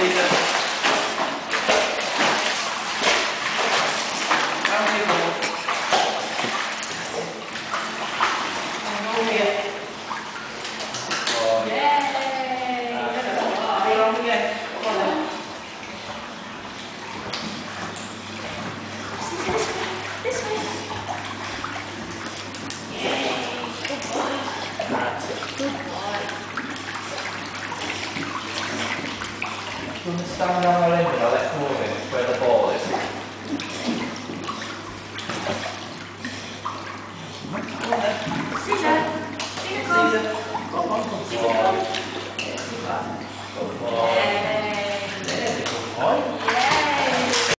していただきます。Stand down our end of our left moving where the ball is. Cesar. Cesar, come. Cesar,